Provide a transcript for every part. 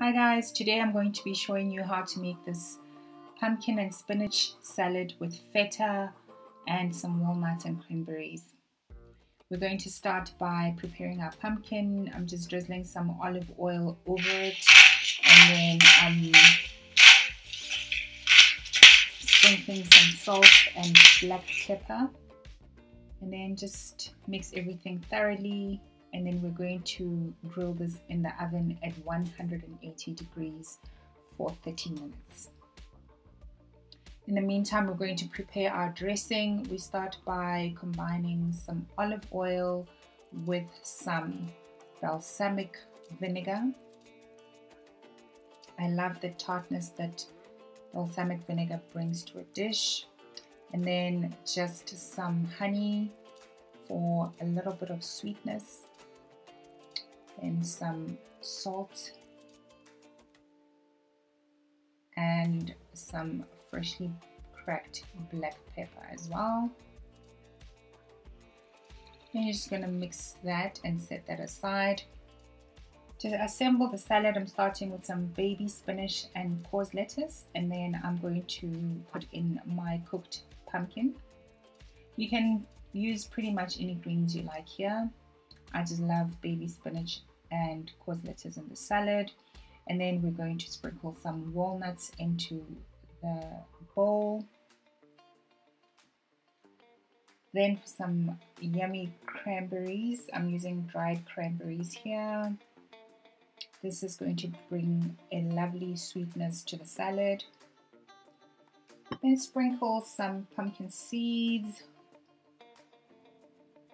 Hi guys, today I'm going to be showing you how to make this pumpkin and spinach salad with feta and some walnuts and cranberries. We're going to start by preparing our pumpkin. I'm just drizzling some olive oil over it and then um, sprinkling some salt and black pepper and then just mix everything thoroughly and then we're going to grill this in the oven at 180 degrees for 30 minutes. In the meantime, we're going to prepare our dressing. We start by combining some olive oil with some balsamic vinegar. I love the tartness that balsamic vinegar brings to a dish. And then just some honey for a little bit of sweetness and some salt and some freshly cracked black pepper as well. And you're just going to mix that and set that aside. To assemble the salad, I'm starting with some baby spinach and cos lettuce, and then I'm going to put in my cooked pumpkin. You can use pretty much any greens you like here. I just love baby spinach and lettuce in the salad. And then we're going to sprinkle some walnuts into the bowl. Then for some yummy cranberries, I'm using dried cranberries here. This is going to bring a lovely sweetness to the salad. Then sprinkle some pumpkin seeds.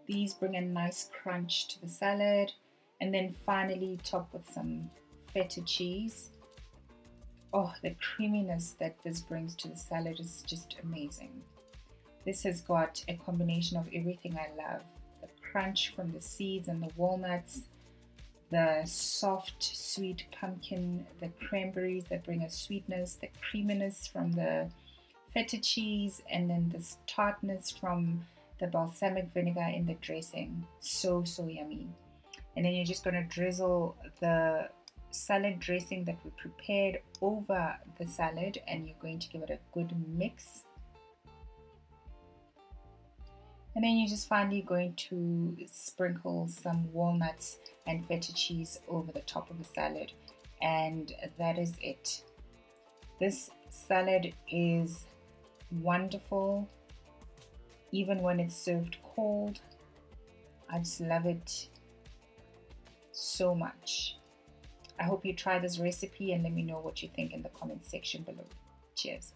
These bring a nice crunch to the salad and then finally top with some feta cheese. Oh, the creaminess that this brings to the salad is just amazing. This has got a combination of everything I love. The crunch from the seeds and the walnuts, the soft sweet pumpkin, the cranberries that bring a sweetness, the creaminess from the feta cheese, and then this tartness from the balsamic vinegar in the dressing. So, so yummy. And then you're just going to drizzle the salad dressing that we prepared over the salad and you're going to give it a good mix. And then you're just finally going to sprinkle some walnuts and feta cheese over the top of the salad. And that is it. This salad is wonderful even when it's served cold I just love it so much. I hope you try this recipe and let me know what you think in the comment section below. Cheers.